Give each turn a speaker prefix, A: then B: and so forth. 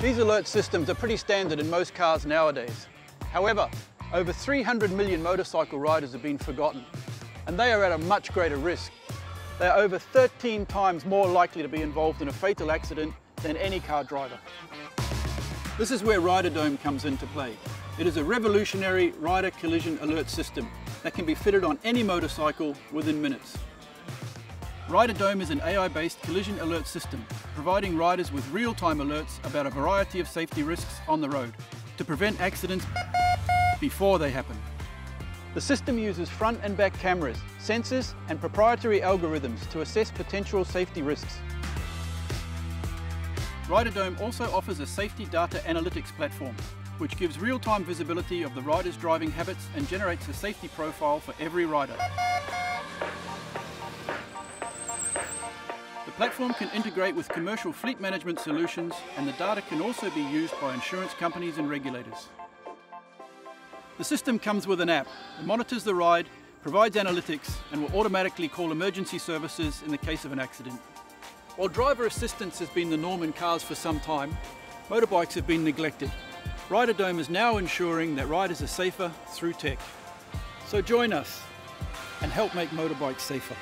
A: These alert systems are pretty standard in most cars nowadays. However, over 300 million motorcycle riders have been forgotten, and they are at a much greater risk. They are over 13 times more likely to be involved in a fatal accident than any car driver. This is where RiderDome comes into play. It is a revolutionary rider collision alert system that can be fitted on any motorcycle within minutes. RiderDome is an AI-based collision alert system, providing riders with real-time alerts about a variety of safety risks on the road to prevent accidents before they happen. The system uses front and back cameras, sensors and proprietary algorithms to assess potential safety risks. RiderDome also offers a safety data analytics platform, which gives real-time visibility of the rider's driving habits and generates a safety profile for every rider. Platform can integrate with commercial fleet management solutions and the data can also be used by insurance companies and regulators. The system comes with an app that monitors the ride, provides analytics and will automatically call emergency services in the case of an accident. While driver assistance has been the norm in cars for some time, motorbikes have been neglected. RiderDome is now ensuring that riders are safer through tech. So join us and help make motorbikes safer.